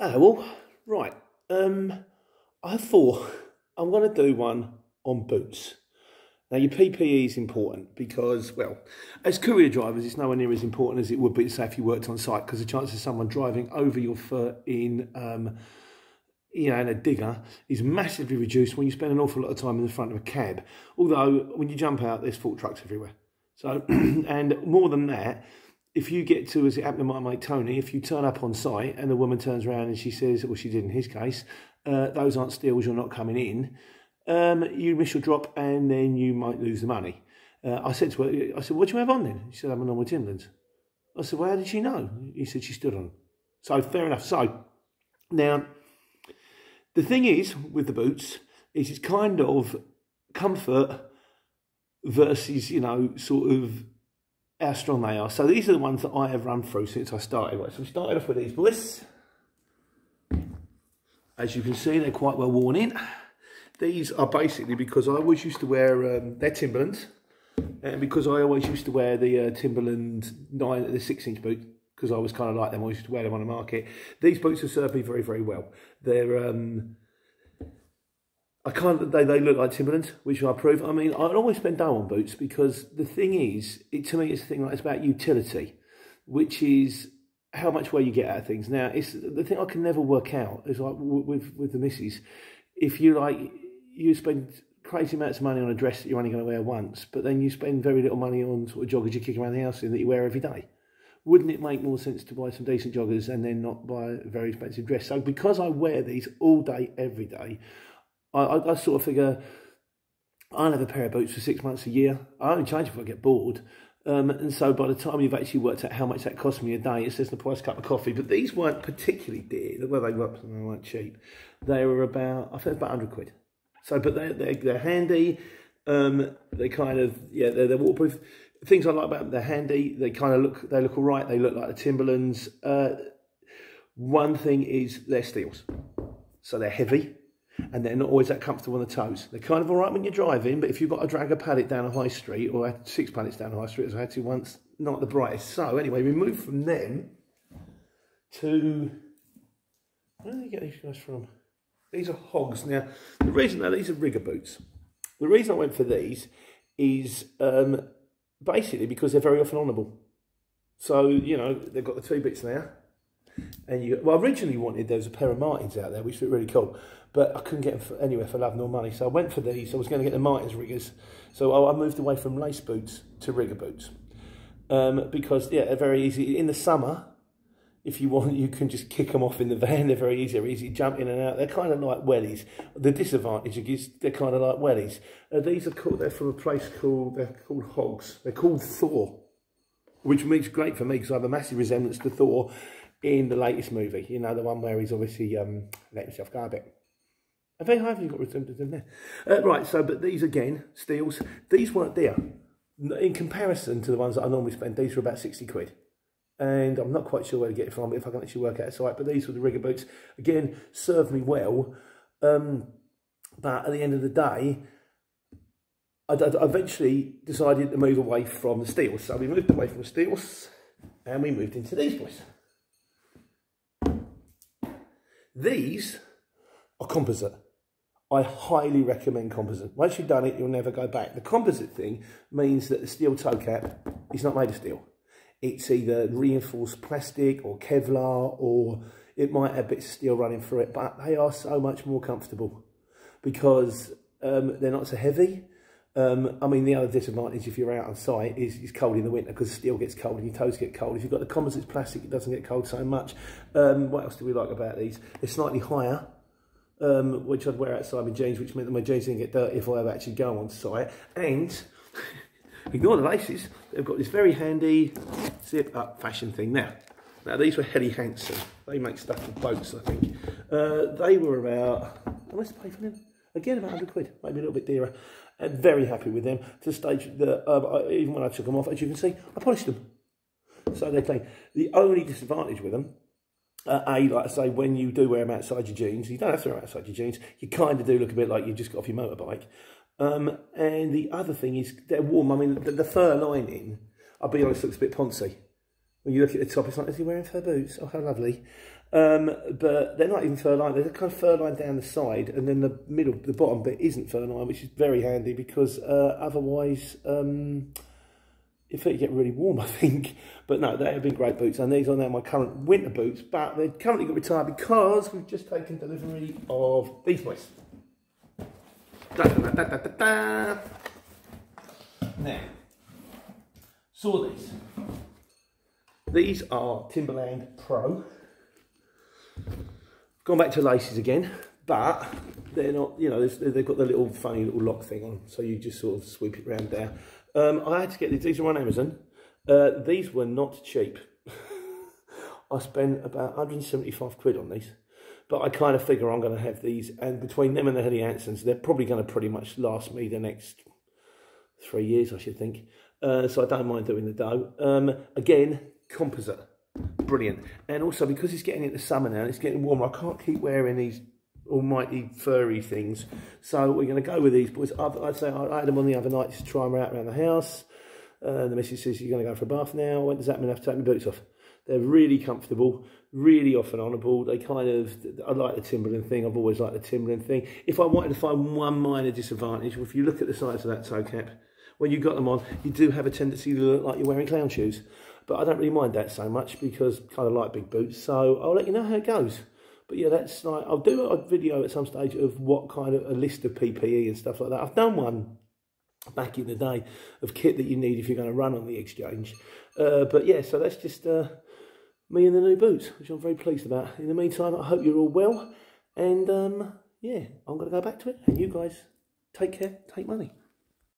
Oh, well, right. Um, I thought I'm going to do one on boots. Now, your PPE is important because, well, as courier drivers, it's nowhere near as important as it would be, to say, if you worked on site, because the chances of someone driving over your foot in, um, you know, in a digger is massively reduced when you spend an awful lot of time in the front of a cab. Although, when you jump out, there's fork trucks everywhere. So, and more than that, if you get to, as it happened to my mate Tony, if you turn up on site and the woman turns around and she says, well, she did in his case, uh, those aren't steels, you're not coming in um, you miss your drop and then you might lose the money. Uh, I said to her, I said, what do you have on then? She said, I'm on with Timberlands. I said, well, how did she know? He said, she stood on. So fair enough. So now, the thing is with the boots is it's kind of comfort versus, you know, sort of strong they are. So these are the ones that I have run through since I started. Right, so we started off with these boys. As you can see, they're quite well worn in. These are basically because I always used to wear, um, they're Timberlands, and because I always used to wear the uh, Timberland 9, the 6 inch boot, because I was kind of like them, I used to wear them on the market. These boots have served me very, very well. They're, um, I can't, they, they look like Timberlands, which I approve. I mean, I'd always spend dough on boots because the thing is, it, to me, it's the thing like it's about utility, which is how much wear you get out of things. Now, it's the thing I can never work out is like with with the missus. If you like, you spend crazy amounts of money on a dress that you're only going to wear once, but then you spend very little money on sort of joggers you kick around the house in that you wear every day. Wouldn't it make more sense to buy some decent joggers and then not buy a very expensive dress? So because I wear these all day, every day, I, I, I sort of figure I'll have a pair of boots for six months a year. I only change if I get bored. Um, and so by the time you've actually worked out how much that cost me a day, it says the price cup of coffee. But these weren't particularly dear. Well, they were, they weren't cheap. They were about, I think about 100 quid. So, but they're, they're, they're handy. Um, they kind of, yeah, they're, they're waterproof. Things I like about them, they're handy. They kind of look, they look all right. They look like the Timberlands. Uh, one thing is they're steels. So they're heavy and they're not always that comfortable on the toes. They're kind of all right when you're driving, but if you've got to drag a pallet down a high street or six pallets down a high street, as I had to once, not the brightest. So anyway, we move from them to, where do you get these guys from? These are hogs. Now, the reason that these are rigger boots. The reason I went for these is um, basically because they're very often honourable. So, you know, they've got the two bits there. And you, well, I originally wanted, there was a pair of Martens out there, which looked really cool, but I couldn't get them for, anywhere for love nor money. So I went for these. I was going to get the Martens riggers. So I, I moved away from lace boots to rigger boots. Um, because, yeah, they're very easy. In the summer, if you want, you can just kick them off in the van. They're very easy. They're easy jump in and out. They're kind of like wellies. The disadvantage is they're kind of like wellies. Uh, these are called, they're from a place called, they're called Hogs. They're called Thor, which makes great for me because I have a massive resemblance to Thor in the latest movie. You know, the one where he's obviously um, let himself go a bit. They have you got resemblance in there? Uh, right, so, but these again, steels, these weren't there. In comparison to the ones that I normally spend, these were about 60 quid and I'm not quite sure where to get it from, if I can actually work out a site, but these were the rigger boots. Again, served me well, um, but at the end of the day, I, I eventually decided to move away from the steels. So we moved away from the steels, and we moved into these boys. These are composite. I highly recommend composite. Once you've done it, you'll never go back. The composite thing means that the steel toe cap is not made of steel it's either reinforced plastic or Kevlar or it might have bits of steel running through it, but they are so much more comfortable because um, they're not so heavy. Um, I mean, the other disadvantage if you're out on site is it's cold in the winter because steel gets cold and your toes get cold. If you've got the composites plastic, it doesn't get cold so much. Um, what else do we like about these? They're slightly higher, um, which I'd wear outside my jeans, which meant that my jeans didn't get dirty if I ever actually go on site. And Ignore the laces. They've got this very handy zip up fashion thing. Now, now these were Helly Hansen. They make stuff for boats, I think. Uh, they were about, how much pay for them? Again, about 100 quid, maybe a little bit dearer. And very happy with them to the stage that uh, even when I took them off, as you can see, I polished them. So they're clean. The only disadvantage with them uh, A, like I say, when you do wear them outside your jeans, you don't have to wear them outside your jeans, you kind of do look a bit like you've just got off your motorbike. Um, and the other thing is they're warm. I mean, the, the, fur lining, I'll be honest, looks a bit poncy. When you look at the top, it's like, is he wearing fur boots? Oh, how lovely. Um, but they're not even fur lined. They're kind of fur lined down the side, and then the middle, the bottom bit isn't fur lined, which is very handy because uh, otherwise um, your feet get really warm, I think. But no, they have been great boots, and these are now my current winter boots. But they've currently got retired because we've just taken delivery of these boys. Da, da, da. Now, saw these. These are Timberland Pro. Gone back to laces again, but they're not, you know, they've got the little funny little lock thing on, so you just sort of sweep it around there. Um, I had to get these, these are on Amazon. Uh, these were not cheap. I spent about 175 quid on these, but I kind of figure I'm going to have these, and between them and the Helly Hansens, they're probably going to pretty much last me the next three years, I should think. Uh, so I don't mind doing the dough. Um, again, composite. Brilliant. And also because it's getting into summer now, and it's getting warmer, I can't keep wearing these almighty furry things. So we're going to go with these boys. I'd say I had them on the other night to try them out around the house. Uh, the missus says, you're going to go for a bath now. When does that mean I have to take my boots off? They're really comfortable, really off and onable. They kind of, I like the Timberland thing. I've always liked the Timberland thing. If I wanted to find one minor disadvantage, if you look at the size of that toe cap, when you've got them on, you do have a tendency to look like you're wearing clown shoes. But I don't really mind that so much because I kind of like big boots. So I'll let you know how it goes. But yeah, that's like, I'll do a video at some stage of what kind of a list of PPE and stuff like that. I've done one back in the day of kit that you need if you're going to run on the exchange. Uh, but yeah, so that's just uh, me and the new boots, which I'm very pleased about. In the meantime, I hope you're all well. And um, yeah, I'm going to go back to it. And you guys, take care, take money.